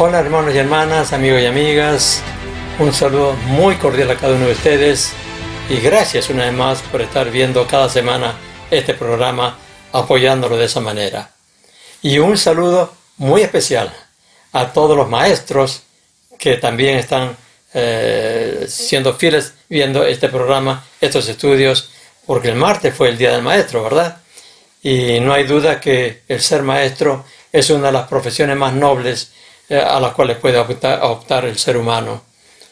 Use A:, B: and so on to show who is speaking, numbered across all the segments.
A: Hola hermanos y hermanas, amigos y amigas, un saludo muy cordial a cada uno de ustedes y gracias una vez más por estar viendo cada semana este programa apoyándolo de esa manera. Y un saludo muy especial a todos los maestros que también están eh, siendo fieles viendo este programa, estos estudios, porque el martes fue el Día del Maestro, ¿verdad? Y no hay duda que el ser maestro es una de las profesiones más nobles a las cuales puede optar, el ser humano.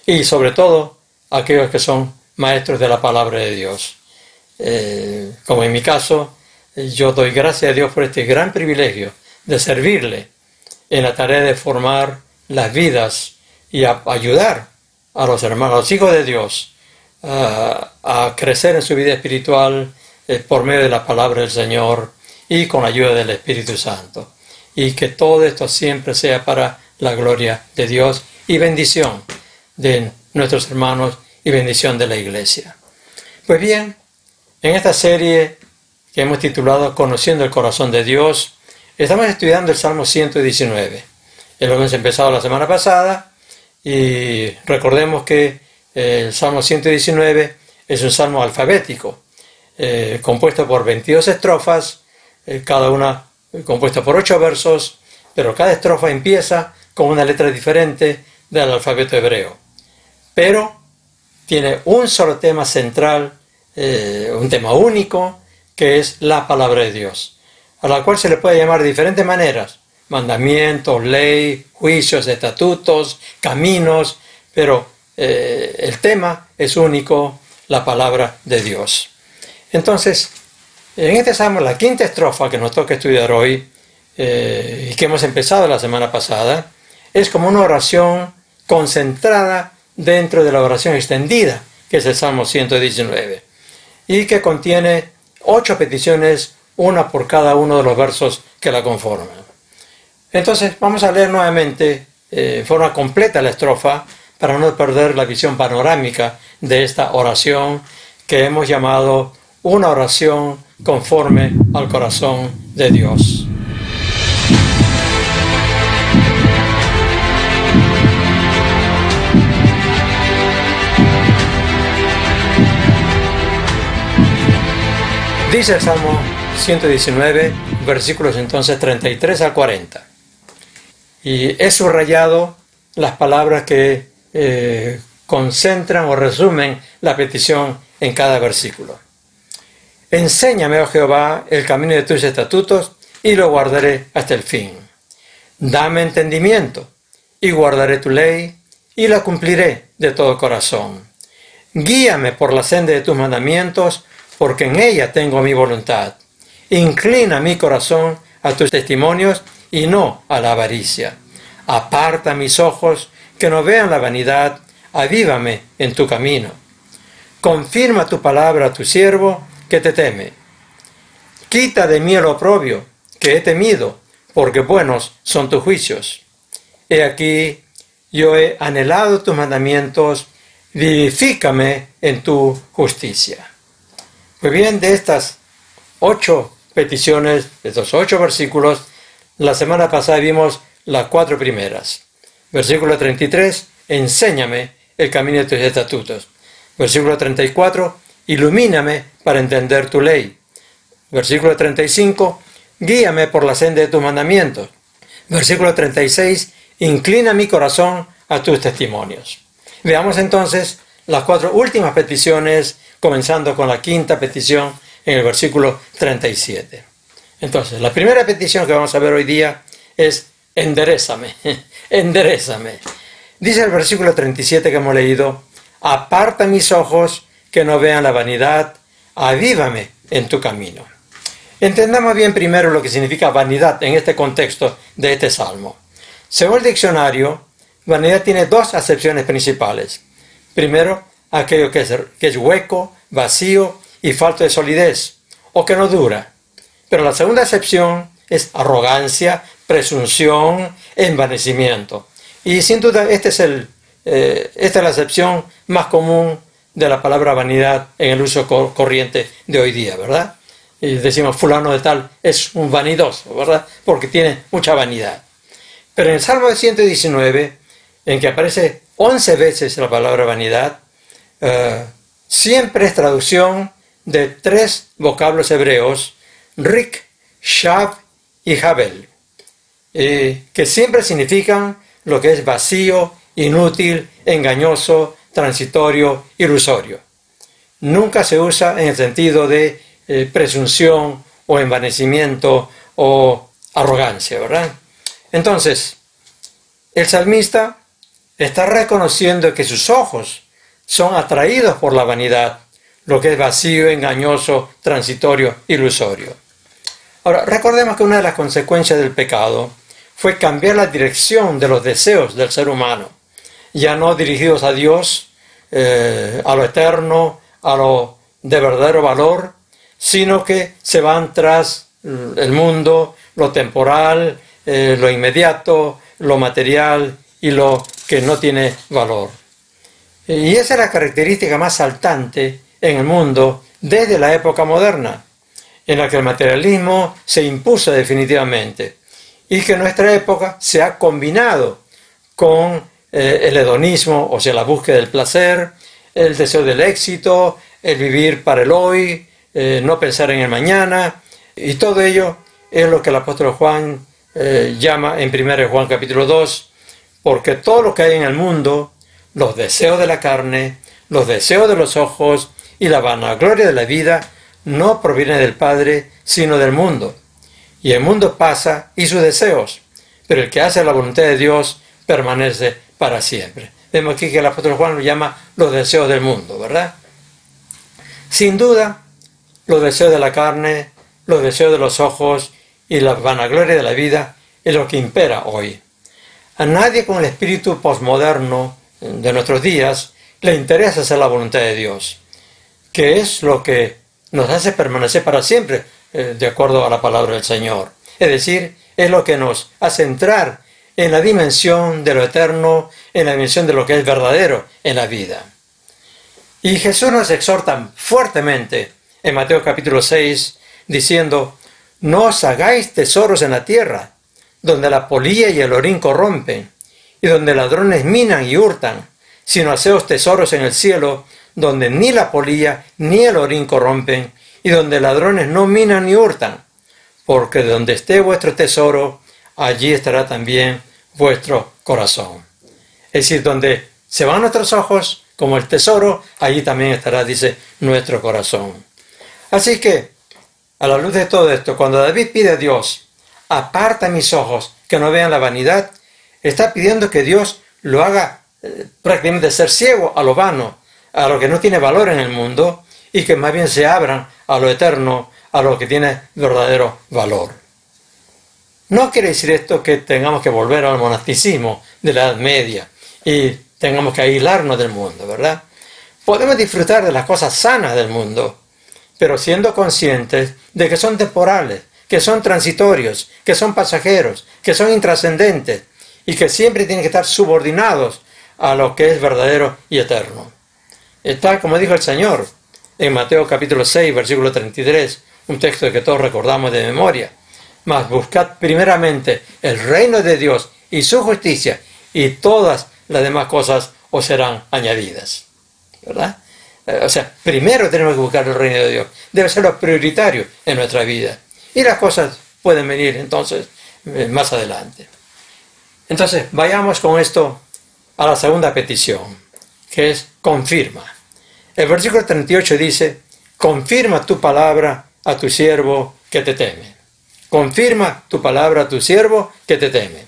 A: Y sobre todo aquellos que son maestros de la palabra de Dios. Eh, como en mi caso, yo doy gracias a Dios por este gran privilegio de servirle en la tarea de formar las vidas y ayudar a los hermanos, a los hijos de Dios, a crecer en su vida espiritual eh, por medio de la palabra del Señor y con la ayuda del Espíritu Santo. Y que todo esto siempre sea para la gloria de Dios y bendición de nuestros hermanos y bendición de la iglesia. Pues bien, en esta serie que hemos titulado Conociendo el corazón de Dios, estamos estudiando el Salmo 119. Es lo que hemos empezado la semana pasada y recordemos que el Salmo 119 es un salmo alfabético, eh, compuesto por 22 estrofas, eh, cada una compuesta por 8 versos, pero cada estrofa empieza con una letra diferente del alfabeto hebreo. Pero tiene un solo tema central, eh, un tema único, que es la palabra de Dios, a la cual se le puede llamar de diferentes maneras, mandamientos, ley, juicios, estatutos, caminos, pero eh, el tema es único, la palabra de Dios. Entonces, en este salmo, la quinta estrofa que nos toca estudiar hoy, eh, y que hemos empezado la semana pasada, es como una oración concentrada dentro de la oración extendida, que es el Salmo 119, y que contiene ocho peticiones, una por cada uno de los versos que la conforman. Entonces vamos a leer nuevamente eh, en forma completa la estrofa para no perder la visión panorámica de esta oración que hemos llamado una oración conforme al corazón de Dios. Dice el Salmo 119, versículos entonces 33 al 40. Y he subrayado las palabras que eh, concentran o resumen la petición en cada versículo. Enséñame, oh Jehová, el camino de tus estatutos y lo guardaré hasta el fin. Dame entendimiento y guardaré tu ley y la cumpliré de todo corazón. Guíame por la senda de tus mandamientos porque en ella tengo mi voluntad. Inclina mi corazón a tus testimonios y no a la avaricia. Aparta mis ojos que no vean la vanidad, avívame en tu camino. Confirma tu palabra a tu siervo que te teme. Quita de mí el oprobio que he temido, porque buenos son tus juicios. He aquí, yo he anhelado tus mandamientos, vivifícame en tu justicia. Pues bien, de estas ocho peticiones, de estos ocho versículos, la semana pasada vimos las cuatro primeras. Versículo 33, enséñame el camino de tus estatutos. Versículo 34, ilumíname para entender tu ley. Versículo 35, guíame por la senda de tus mandamientos. Versículo 36, inclina mi corazón a tus testimonios. Veamos entonces las cuatro últimas peticiones comenzando con la quinta petición en el versículo 37. Entonces, la primera petición que vamos a ver hoy día es enderezame, enderezame. Dice el versículo 37 que hemos leído, aparta mis ojos que no vean la vanidad, avívame en tu camino. Entendamos bien primero lo que significa vanidad en este contexto de este salmo. Según el diccionario, vanidad tiene dos acepciones principales. Primero, aquello que es, que es hueco, vacío y falta de solidez, o que no dura. Pero la segunda acepción es arrogancia, presunción, envanecimiento. Y sin duda este es el, eh, esta es la acepción más común de la palabra vanidad en el uso corriente de hoy día, ¿verdad? Y decimos fulano de tal es un vanidoso, ¿verdad? Porque tiene mucha vanidad. Pero en el Salmo 119, en que aparece 11 veces la palabra vanidad, eh, siempre es traducción de tres vocablos hebreos, Rik, Shav y Habel, eh, que siempre significan lo que es vacío, inútil, engañoso, transitorio, ilusorio. Nunca se usa en el sentido de eh, presunción o envanecimiento o arrogancia, ¿verdad? Entonces, el salmista está reconociendo que sus ojos son atraídos por la vanidad, lo que es vacío, engañoso, transitorio, ilusorio. Ahora, recordemos que una de las consecuencias del pecado fue cambiar la dirección de los deseos del ser humano, ya no dirigidos a Dios, eh, a lo eterno, a lo de verdadero valor, sino que se van tras el mundo, lo temporal, eh, lo inmediato, lo material y lo que no tiene valor. Y esa es la característica más saltante en el mundo desde la época moderna, en la que el materialismo se impuso definitivamente y que nuestra época se ha combinado con eh, el hedonismo, o sea, la búsqueda del placer, el deseo del éxito, el vivir para el hoy, eh, no pensar en el mañana, y todo ello es lo que el apóstol Juan eh, llama en 1 Juan capítulo 2, porque todo lo que hay en el mundo, los deseos de la carne, los deseos de los ojos y la vanagloria de la vida, no provienen del Padre, sino del mundo. Y el mundo pasa y sus deseos, pero el que hace la voluntad de Dios permanece para siempre. Vemos aquí que el apóstol Juan lo llama los deseos del mundo, ¿verdad? Sin duda, los deseos de la carne, los deseos de los ojos y la vanagloria de la vida es lo que impera hoy. A nadie con el espíritu posmoderno de nuestros días le interesa hacer la voluntad de Dios, que es lo que nos hace permanecer para siempre, eh, de acuerdo a la palabra del Señor. Es decir, es lo que nos hace entrar en la dimensión de lo eterno, en la dimensión de lo que es verdadero en la vida. Y Jesús nos exhorta fuertemente en Mateo capítulo 6, diciendo, no os hagáis tesoros en la tierra, donde la polilla y el orín corrompen, y donde ladrones minan y hurtan, sino haceos tesoros en el cielo, donde ni la polilla ni el orín corrompen, y donde ladrones no minan ni hurtan, porque donde esté vuestro tesoro, allí estará también vuestro corazón. Es decir, donde se van nuestros ojos, como el tesoro, allí también estará, dice, nuestro corazón. Así que, a la luz de todo esto, cuando David pide a Dios, aparta mis ojos, que no vean la vanidad, está pidiendo que Dios lo haga eh, prácticamente ser ciego a lo vano, a lo que no tiene valor en el mundo, y que más bien se abran a lo eterno, a lo que tiene verdadero valor. No quiere decir esto que tengamos que volver al monasticismo de la Edad Media y tengamos que aislarnos del mundo, ¿verdad? Podemos disfrutar de las cosas sanas del mundo, pero siendo conscientes de que son temporales, que son transitorios, que son pasajeros, que son intrascendentes y que siempre tienen que estar subordinados a lo que es verdadero y eterno. Está, como dijo el Señor en Mateo capítulo 6, versículo 33, un texto que todos recordamos de memoria. Mas buscad primeramente el reino de Dios y su justicia, y todas las demás cosas os serán añadidas. ¿Verdad? Eh, o sea, primero tenemos que buscar el reino de Dios. Debe ser lo prioritario en nuestra vida. Y las cosas pueden venir entonces eh, más adelante. Entonces, vayamos con esto a la segunda petición, que es confirma. El versículo 38 dice, confirma tu palabra a tu siervo que te teme. Confirma tu palabra a tu siervo que te teme.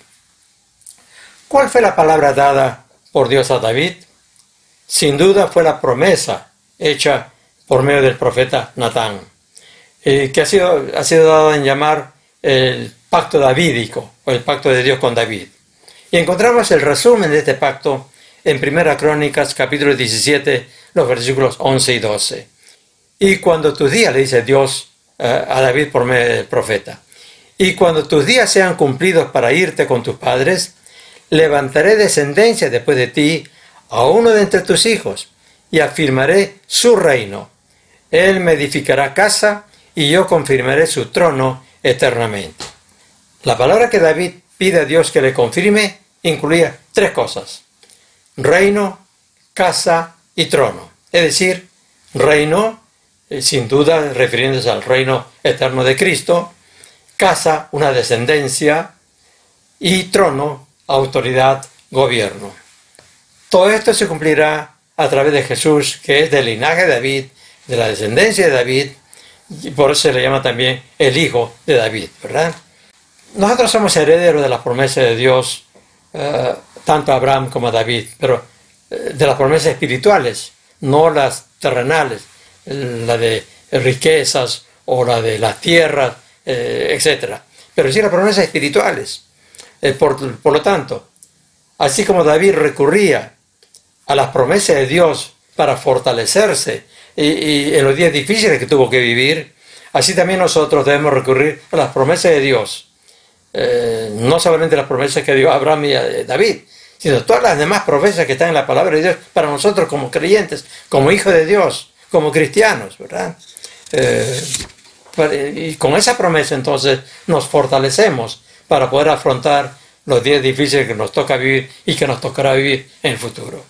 A: ¿Cuál fue la palabra dada por Dios a David? Sin duda fue la promesa hecha por medio del profeta Natán, eh, que ha sido, ha sido dado en llamar el pacto davídico o el pacto de Dios con David. Y encontramos el resumen de este pacto en Primera Crónicas capítulo 17, los versículos 11 y 12. Y cuando tus días, le dice Dios eh, a David por medio del profeta, y cuando tus días sean cumplidos para irte con tus padres, levantaré descendencia después de ti a uno de entre tus hijos, y afirmaré su reino. Él me edificará casa y yo confirmaré su trono eternamente. La palabra que David pide a Dios que le confirme incluía tres cosas. Reino, casa y trono. Es decir, reino, eh, sin duda refiriéndose al reino eterno de Cristo, casa, una descendencia, y trono, autoridad, gobierno. Todo esto se cumplirá a través de Jesús, que es del linaje de David, de la descendencia de David, y por eso se le llama también el hijo de David, ¿verdad? Nosotros somos herederos de las promesas de Dios, eh, tanto Abraham como David, pero eh, de las promesas espirituales, no las terrenales, la de riquezas o la de las tierras, eh, etc. Pero sí las promesas espirituales. por, por lo tanto, así como David recurría a las promesas de Dios para fortalecerse y, en los días difíciles que tuvo que vivir, así también nosotros debemos recurrir a las promesas de Dios. Eh, no solamente las promesas que dio Abraham y David, sino todas las demás promesas que están en la palabra de Dios para nosotros como creyentes, como hijos de Dios, como cristianos, ¿verdad? Eh, y con esa promesa entonces nos fortalecemos para poder afrontar los días difíciles que nos toca vivir y que nos tocará vivir en el futuro.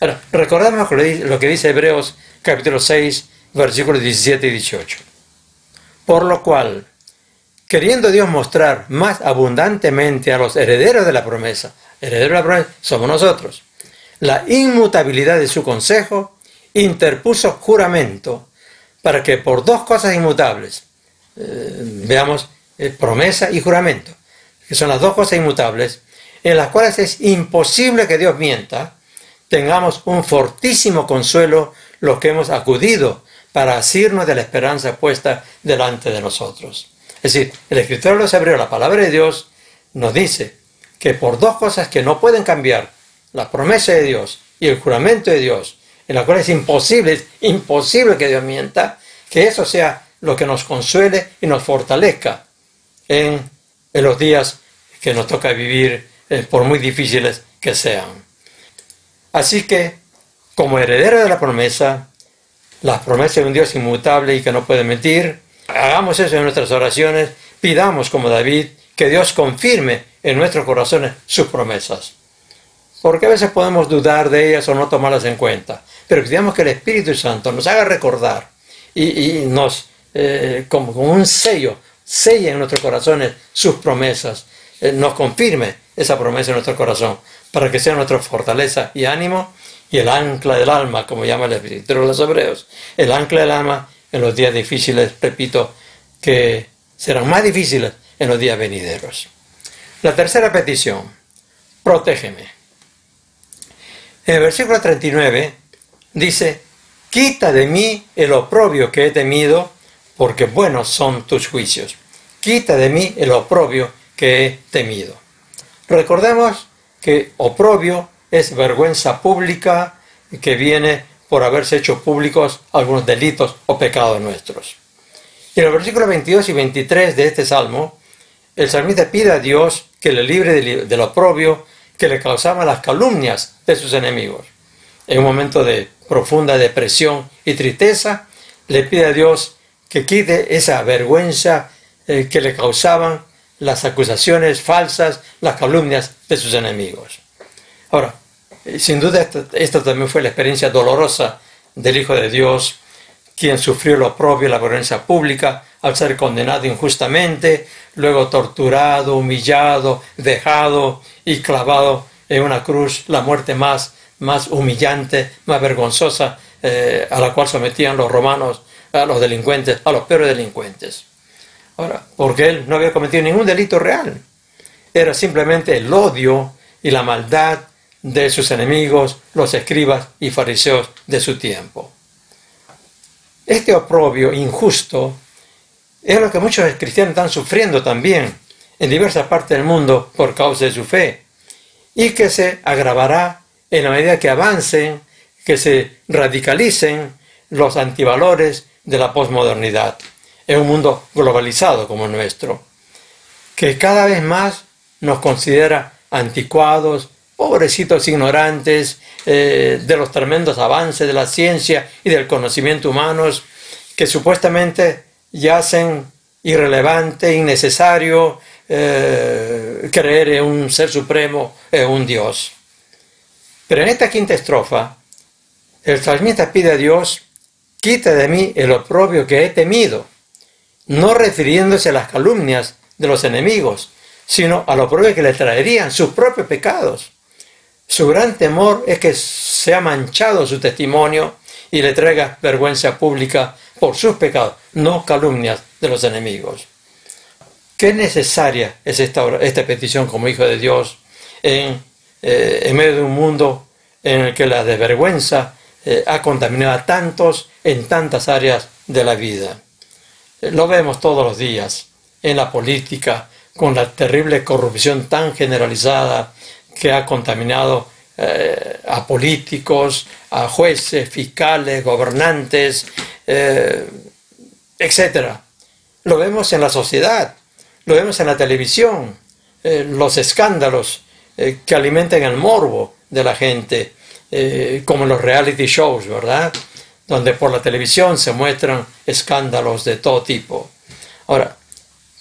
A: Ahora, recordemos lo que dice Hebreos capítulo 6, versículos 17 y 18. Por lo cual, queriendo Dios mostrar más abundantemente a los herederos de la promesa, herederos de la promesa somos nosotros, la inmutabilidad de su consejo, interpuso juramento para que por dos cosas inmutables, eh, veamos, eh, promesa y juramento, que son las dos cosas inmutables, en las cuales es imposible que Dios mienta, tengamos un fortísimo consuelo los que hemos acudido para asirnos de la esperanza puesta delante de nosotros. Es decir, el escritor de los hebreos, la palabra de Dios, nos dice que por dos cosas que no pueden cambiar, la promesa de Dios y el juramento de Dios, en la cual es imposible, imposible que Dios mienta, que eso sea lo que nos consuele y nos fortalezca en, los días que nos toca vivir, eh, por muy difíciles que sean. Así que como heredero de la promesa, las promesas de un Dios inmutable y que no puede mentir, hagamos eso en nuestras oraciones, pidamos como David que Dios confirme en nuestros corazones sus promesas. Porque a veces podemos dudar de ellas o no tomarlas en cuenta, pero pidamos que el Espíritu Santo nos haga recordar y, nos, eh, como con un sello, selle en nuestros corazones sus promesas, eh, nos confirme esa promesa en nuestro corazón, para que sea nuestra fortaleza y ánimo y el ancla del alma, como llama el escritor de los hebreos, el ancla del alma en los días difíciles, repito, que serán más difíciles en los días venideros. La tercera petición, protégeme. En el versículo 39 dice, quita de mí el oprobio que he temido, porque buenos son tus juicios. Quita de mí el oprobio que he temido. Recordemos que oprobio es vergüenza pública que viene por haberse hecho públicos algunos delitos o pecados nuestros. En los versículos 22 y 23 de este salmo, el salmista pide a Dios que le libre del oprobio que le causaban las calumnias de sus enemigos. En un momento de profunda depresión y tristeza, le pide a Dios que quite esa vergüenza eh, que le causaban las acusaciones falsas, las calumnias de sus enemigos. Ahora, sin duda esta, también fue la experiencia dolorosa del Hijo de Dios, quien sufrió lo propio, la violencia pública, al ser condenado injustamente, luego torturado, humillado, dejado y clavado en una cruz, la muerte más, más humillante, más vergonzosa, eh, a la cual sometían los romanos, a los delincuentes, a los peores delincuentes. Ahora, porque él no había cometido ningún delito real, era simplemente el odio y la maldad de sus enemigos, los escribas y fariseos de su tiempo. Este oprobio injusto es lo que muchos cristianos están sufriendo también en diversas partes del mundo por causa de su fe y que se agravará en la medida que avancen, que se radicalicen los antivalores de la posmodernidad en un mundo globalizado como el nuestro, que cada vez más nos considera anticuados, pobrecitos ignorantes eh, de los tremendos avances de la ciencia y del conocimiento humanos que supuestamente yacen irrelevante, innecesario, eh, creer en un ser supremo, en un Dios. Pero en esta quinta estrofa, el salmista pide a Dios, quita de mí el oprobio que he temido, no refiriéndose a las calumnias de los enemigos, sino a lo oprobio que le traerían sus propios pecados. Su gran temor es que sea manchado su testimonio y le traiga vergüenza pública por sus pecados, no calumnias de los enemigos. Qué necesaria es esta, petición como hijo de Dios en, eh, en, medio de un mundo en el que la desvergüenza eh, ha contaminado a tantos en tantas áreas de la vida. Eh, lo vemos todos los días en la política, con la terrible corrupción tan generalizada que ha contaminado eh, a políticos, a jueces, fiscales, gobernantes, eh, etc. Lo vemos en la sociedad, lo vemos en la televisión, eh, los escándalos que alimentan el morbo de la gente, como los reality shows, ¿verdad? Donde por la televisión se muestran escándalos de todo tipo. Ahora,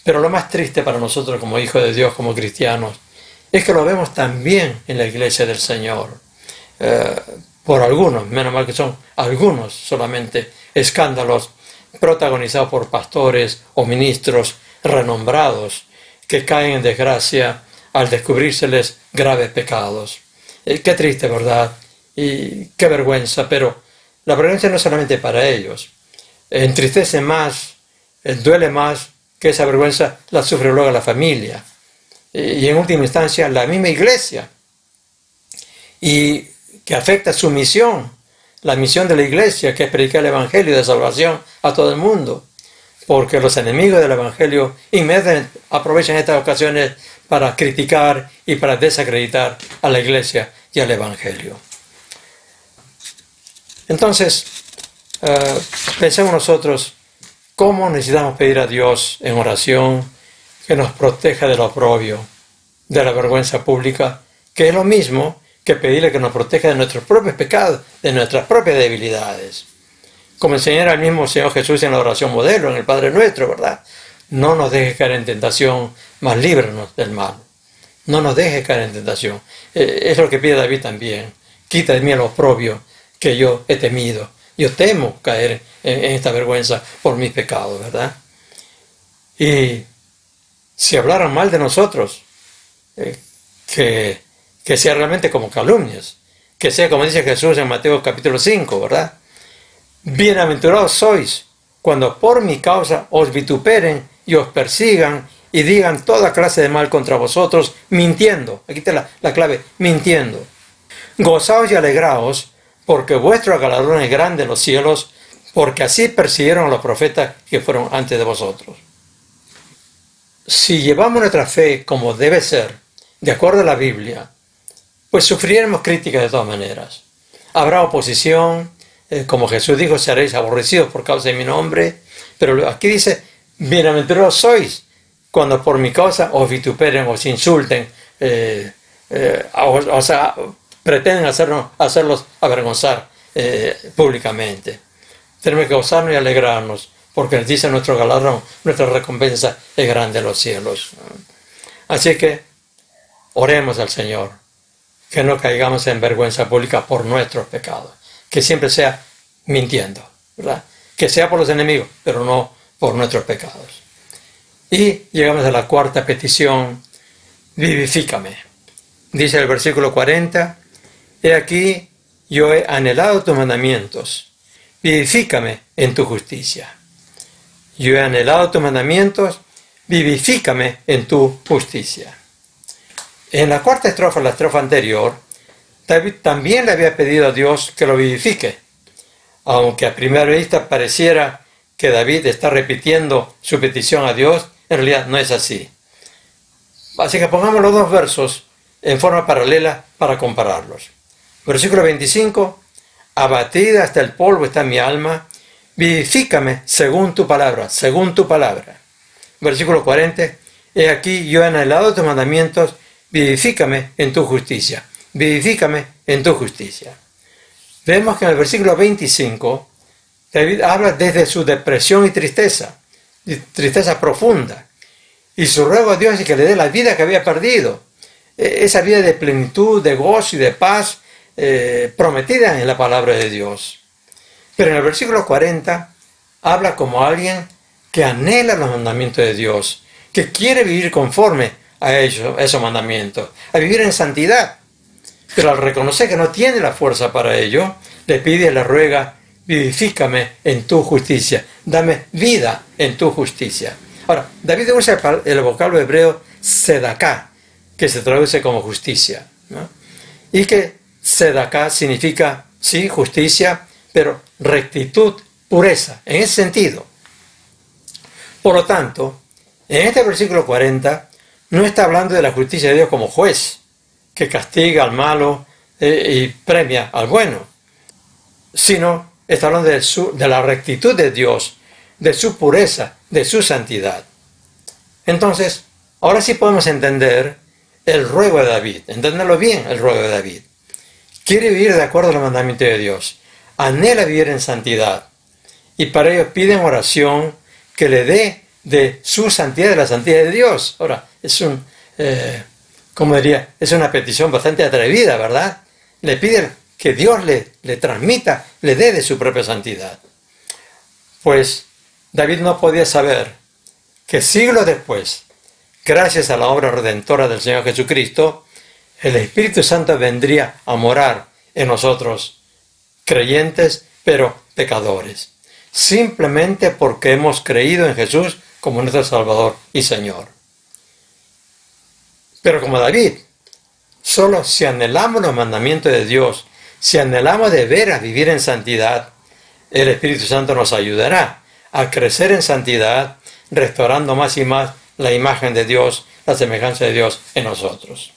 A: pero lo más triste para nosotros como hijos de Dios, como cristianos, es que lo vemos también en la iglesia del Señor. Eh, por algunos, menos mal que son algunos solamente, escándalos protagonizados por pastores o ministros renombrados que caen en desgracia al descubrírseles graves pecados. Eh, qué triste, ¿verdad? Y qué vergüenza, pero la vergüenza no es solamente para ellos. Entristece más, eh, duele más que esa vergüenza la sufre luego la familia y en última instancia la misma iglesia, y que afecta su misión, la misión de la iglesia, que es predicar el Evangelio de salvación a todo el mundo, porque los enemigos del Evangelio inmediatamente aprovechan estas ocasiones para criticar y para desacreditar a la iglesia y al Evangelio. Entonces, eh, pensemos nosotros cómo necesitamos pedir a Dios en oración que nos proteja del oprobio, de la vergüenza pública, que es lo mismo que pedirle que nos proteja de nuestros propios pecados, de nuestras propias debilidades. Como enseñara el mismo Señor Jesús en la oración modelo, en el Padre Nuestro, ¿verdad? No nos dejes caer en tentación, mas líbranos del mal. No nos dejes caer en tentación. Eh, es lo que pide David también. Quita de mí el oprobio que yo he temido. Yo temo caer en esta vergüenza por mis pecados, ¿verdad? Y si hablaran mal de nosotros, eh, que, que, sea realmente como calumnias, que sea como dice Jesús en Mateo capítulo 5, ¿verdad? Bienaventurados sois cuando por mi causa os vituperen y os persigan y digan toda clase de mal contra vosotros, mintiendo. Aquí está la, la clave, mintiendo. Gozaos y alegraos, porque vuestro galardón es grande en los cielos, porque así persiguieron a los profetas que fueron antes de vosotros si llevamos nuestra fe como debe ser, de acuerdo a la Biblia, pues sufriremos críticas de todas maneras. Habrá oposición, eh, como Jesús dijo, seréis aborrecidos por causa de mi nombre, pero aquí dice, bienaventurados sois cuando por mi causa os vituperen, os insulten, eh, eh, o, sea, pretenden hacernos, hacerlos avergonzar públicamente. Tenemos que gozarnos y alegrarnos porque dice nuestro galardón, nuestra recompensa es grande en los cielos. Así que oremos al Señor, que no caigamos en vergüenza pública por nuestros pecados, que siempre sea mintiendo, ¿verdad? Que sea por los enemigos, pero no por nuestros pecados. Y llegamos a la cuarta petición, vivifícame. Dice el versículo 40, He aquí, yo he anhelado tus mandamientos, vivifícame en tu justicia. Yo he anhelado tus mandamientos, vivifícame en tu justicia. En la cuarta estrofa, la estrofa anterior, David también le había pedido a Dios que lo vivifique, aunque a primera vista pareciera que David está repitiendo su petición a Dios, en realidad no es así. Así que pongamos los dos versos en forma paralela para compararlos. Versículo 25, abatida hasta el polvo está mi alma, vivifícame según tu palabra, según tu palabra. Versículo 40, he aquí yo he anhelado tus mandamientos, vivifícame en tu justicia, vivifícame en tu justicia. Vemos que en el versículo 25, David habla desde su depresión y tristeza, tristeza profunda, Y su ruego a Dios es que le dé la vida que había perdido. E, esa vida de plenitud, de gozo y de paz eh, prometida en la palabra de Dios. Pero en el versículo 40 habla como alguien que anhela los mandamientos de Dios, que quiere vivir conforme a ellos, a esos mandamientos, a vivir en santidad. Pero al reconocer que no tiene la fuerza para ello, le pide le ruega, vivifícame en tu justicia, dame vida en tu justicia. Ahora, David usa el vocablo hebreo sedaká, que se traduce como justicia. Y que sedaká significa, sí, justicia, pero rectitud, pureza, en ese sentido. Por lo tanto, en este versículo 40 no está hablando de la justicia de Dios como juez, que castiga al malo eh, y premia al bueno, sino está hablando de, la rectitud de Dios, de su pureza, de su santidad. Entonces, ahora sí podemos entender el ruego de David, entenderlo bien el ruego de David. Quiere vivir de acuerdo al mandamiento de Dios, anhela vivir en santidad, y para ello pide oración que le dé de su santidad, de la santidad de Dios. Ahora, es un, eh, como diría, es una petición bastante atrevida, ¿verdad? Le pide que Dios le, le transmita, le dé de su propia santidad. Pues David no podía saber que siglos después, gracias a la obra redentora del Señor Jesucristo, el Espíritu Santo vendría a morar en nosotros, creyentes, pero pecadores, simplemente porque hemos creído en Jesús como nuestro Salvador y Señor. Pero como David, solo si anhelamos los mandamientos de Dios, si anhelamos de veras vivir en santidad, el Espíritu Santo nos ayudará a crecer en santidad, restaurando más y más la imagen de Dios, la semejanza de Dios en nosotros.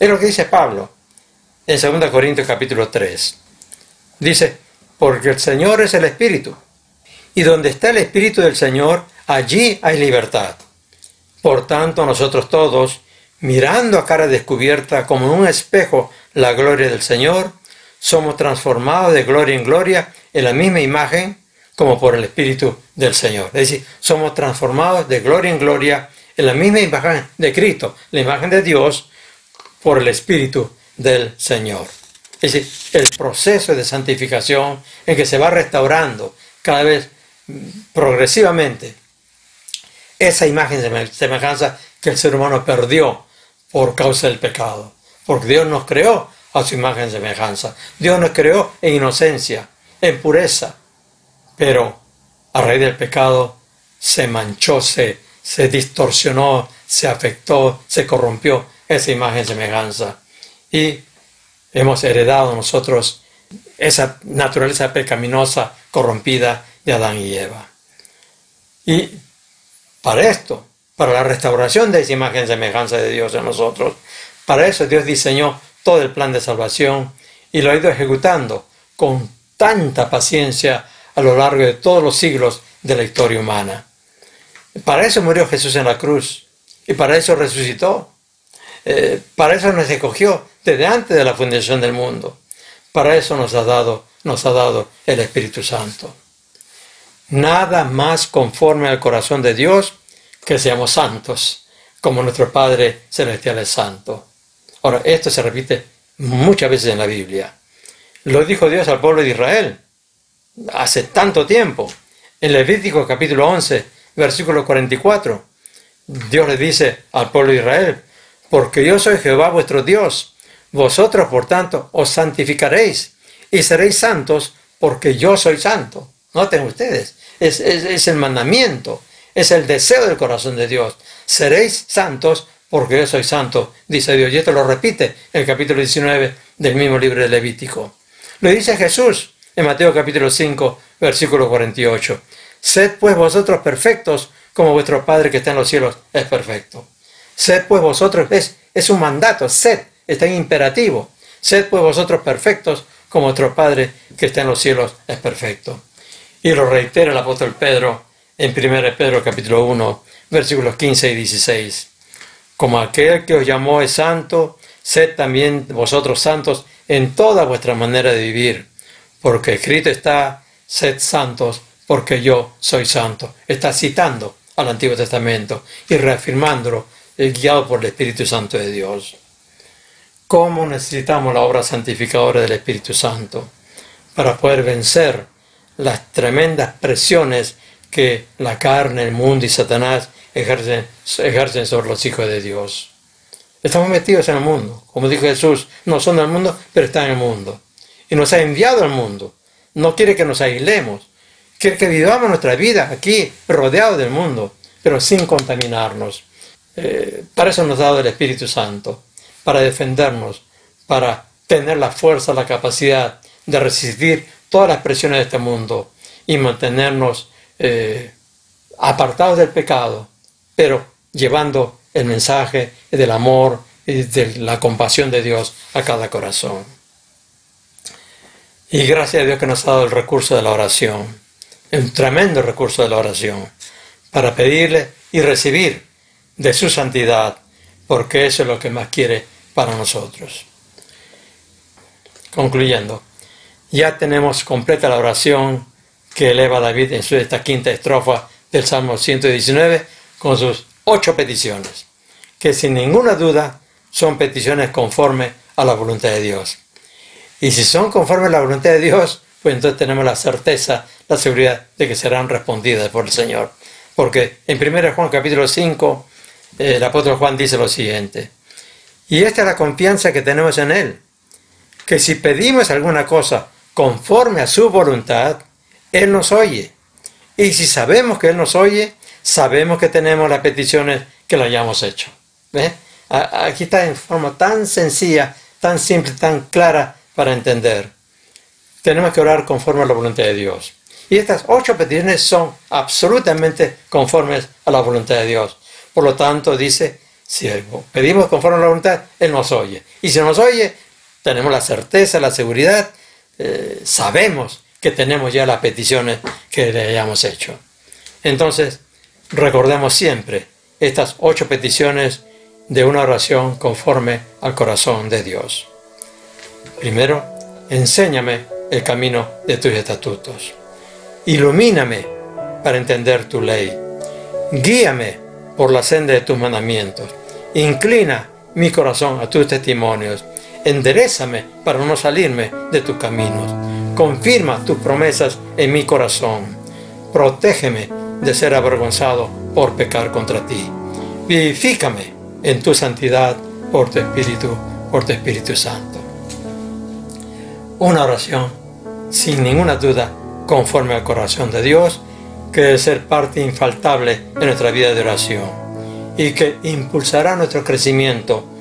A: Es lo que dice Pablo en 2 Corintios capítulo 3. Dice, porque el Señor es el Espíritu, y donde está el Espíritu del Señor, allí hay libertad. Por tanto, nosotros todos, mirando a cara descubierta como en un espejo la gloria del Señor, somos transformados de gloria en gloria en la misma imagen como por el Espíritu del Señor. Es decir, somos transformados de gloria en gloria en la misma imagen de Cristo, la imagen de Dios, por el Espíritu del Señor. Es decir, el proceso de santificación en que se va restaurando cada vez progresivamente esa imagen de semejanza que el ser humano perdió por causa del pecado. Porque Dios nos creó a su imagen y semejanza. Dios nos creó en inocencia, en pureza. Pero a raíz del pecado se manchó, se, se distorsionó, se afectó, se corrompió esa imagen y semejanza. Y hemos heredado nosotros esa naturaleza pecaminosa, corrompida de Adán y Eva. Y para esto, para la restauración de esa imagen semejanza de Dios en nosotros, para eso Dios diseñó todo el plan de salvación y lo ha ido ejecutando con tanta paciencia a lo largo de todos los siglos de la historia humana. Para eso murió Jesús en la cruz y para eso resucitó. Eh, para eso nos escogió desde antes de la fundación del mundo. Para eso nos ha dado, nos ha dado el Espíritu Santo nada más conforme al corazón de Dios que seamos santos, como nuestro Padre Celestial es santo. Ahora, esto se repite muchas veces en la Biblia. Lo dijo Dios al pueblo de Israel hace tanto tiempo. En Levítico capítulo 11, versículo 44, Dios le dice al pueblo de Israel, porque yo soy Jehová vuestro Dios, vosotros por tanto os santificaréis y seréis santos porque yo soy santo. Noten ustedes, es, el mandamiento, es el deseo del corazón de Dios. Seréis santos porque yo soy santo, dice Dios. Y esto lo repite el capítulo 19 del mismo libro de Levítico. Lo dice Jesús en Mateo capítulo 5, versículo 48. Sed pues vosotros perfectos como vuestro Padre que está en los cielos es perfecto. Sed pues vosotros, es, es un mandato, sed, está en imperativo. Sed pues vosotros perfectos como vuestro Padre que está en los cielos es perfecto. Y lo reitera el apóstol Pedro en 1 Pedro capítulo 1, versículos 15 y 16. Como aquel que os llamó es santo, sed también vosotros santos en toda vuestra manera de vivir, porque escrito está, sed santos, porque yo soy santo. Está citando al Antiguo Testamento y reafirmándolo, eh, guiado por el Espíritu Santo de Dios. ¿Cómo necesitamos la obra santificadora del Espíritu Santo para poder vencer las tremendas presiones que la carne, el mundo y Satanás ejercen, ejercen sobre los hijos de Dios? Estamos metidos en el mundo. Como dijo Jesús, no son del mundo, pero están en el mundo. Y nos ha enviado al mundo. No quiere que nos aislemos. Quiere que vivamos nuestra vida aquí, rodeados del mundo, pero sin contaminarnos. Eh, para eso nos ha dado el Espíritu Santo, para defendernos, para tener la fuerza, la capacidad de resistir todas las presiones de este mundo y mantenernos eh, apartados del pecado, pero llevando el mensaje del amor y de la compasión de Dios a cada corazón. Y gracias a Dios que nos ha dado el recurso de la oración, un tremendo recurso de la oración, para pedirle y recibir de su santidad, porque eso es lo que más quiere para nosotros. Concluyendo, ya tenemos completa la oración que eleva David en su, esta quinta estrofa del Salmo 119 con sus ocho peticiones que sin ninguna duda son peticiones conforme a la voluntad de Dios. Y si son conforme a la voluntad de Dios, pues entonces tenemos la certeza, la seguridad de que serán respondidas por el Señor. Porque en 1 Juan capítulo 5, el apóstol Juan dice lo siguiente, y esta es la confianza que tenemos en Él, que si pedimos alguna cosa conforme a su voluntad, Él nos oye. Y si sabemos que Él nos oye, sabemos que tenemos las peticiones que lo hayamos hecho. Aquí está en forma tan sencilla, tan simple, tan clara para entender. Tenemos que orar conforme a la voluntad de Dios. Y estas ocho peticiones son absolutamente conformes a la voluntad de Dios. Por lo tanto, dice, si pedimos conforme a la voluntad, Él nos oye. Y si nos oye, tenemos la certeza, la seguridad, eh, sabemos que tenemos ya las peticiones que le hayamos hecho. Entonces, recordemos siempre estas ocho peticiones de una oración conforme al corazón de Dios. Primero, enséñame el camino de tus estatutos. Ilumíname para entender tu ley. Guíame por la senda de tus mandamientos. Inclina mi corazón a tus testimonios. Enderezame para no salirme de tus caminos. Confirma tus promesas en mi corazón. Protégeme de ser avergonzado por pecar contra ti. Vivifícame en tu santidad por tu Espíritu, por tu Espíritu Santo. Una oración, sin ninguna duda, conforme al corazón de Dios, que debe ser parte infaltable en nuestra vida de oración y que impulsará nuestro crecimiento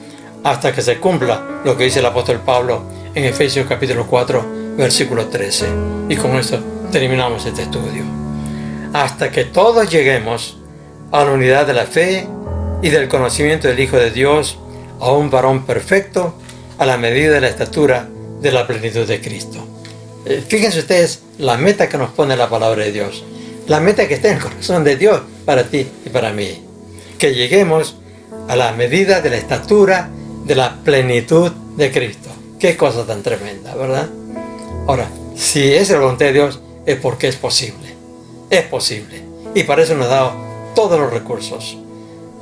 A: hasta que se cumpla lo que dice el apóstol Pablo en Efesios capítulo 4, versículo 13. Y con esto terminamos este estudio. Hasta que todos lleguemos a la unidad de la fe y del conocimiento del Hijo de Dios a un varón perfecto a la medida de la estatura de la plenitud de Cristo. Eh, fíjense ustedes la meta que nos pone la palabra de Dios, la meta que está en el corazón de Dios para ti y para mí. Que lleguemos a la medida de la estatura de la plenitud de Cristo. Qué cosa tan tremenda, ¿verdad? Ahora, si es la voluntad de Dios, es porque es posible. Es posible. Y para eso nos ha dado todos los recursos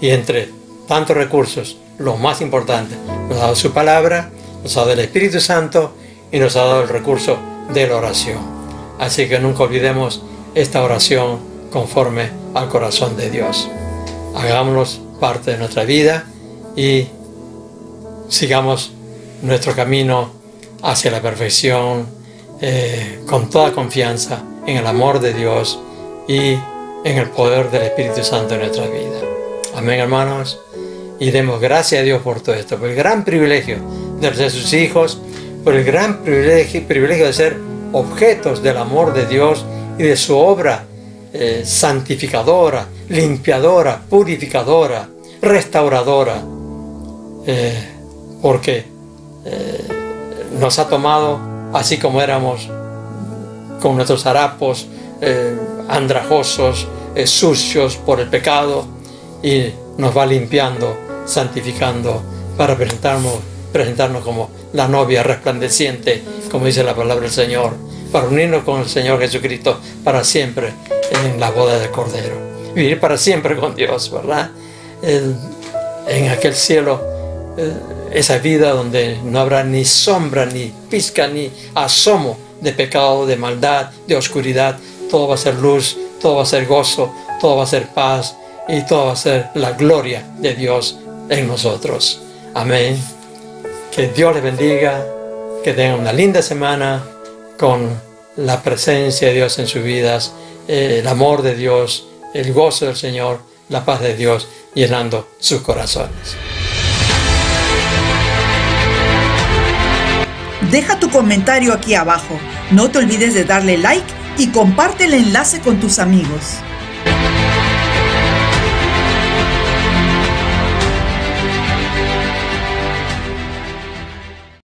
A: y entre tantos recursos, lo más importante, nos ha dado su palabra, nos ha dado el Espíritu Santo y nos ha dado el recurso de la oración. Así que nunca olvidemos esta oración conforme al corazón de Dios. Hagámonos parte de nuestra vida y sigamos nuestro camino hacia la perfección eh, con toda confianza en el amor de Dios y en el poder del Espíritu Santo en nuestra vida. Amén, hermanos. Y demos gracias a Dios por todo esto, por el gran privilegio de ser sus hijos, por el gran privilegio, privilegio de ser objetos del amor de Dios y de su obra eh, santificadora, limpiadora, purificadora, restauradora, eh, porque eh, nos ha tomado así como éramos, con nuestros harapos andrajosos, sucios por el pecado, y nos va limpiando, santificando para presentarnos, presentarnos como la novia resplandeciente, como dice la palabra del Señor, para unirnos con el Señor Jesucristo para siempre en la boda del Cordero. vivir para siempre con Dios, ¿verdad? en aquel cielo, eh, esa vida donde no habrá ni sombra, ni pizca, ni asomo de pecado, de maldad, de oscuridad. Todo va a ser luz, todo va a ser gozo, todo va a ser paz y todo va a ser la gloria de Dios en nosotros. Amén. Que Dios les bendiga, que tengan una linda semana con la presencia de Dios en sus vidas, eh, el amor de Dios, el gozo del Señor, la paz de Dios llenando sus corazones.
B: Deja tu comentario aquí abajo. No te olvides de darle like y comparte el enlace con tus amigos.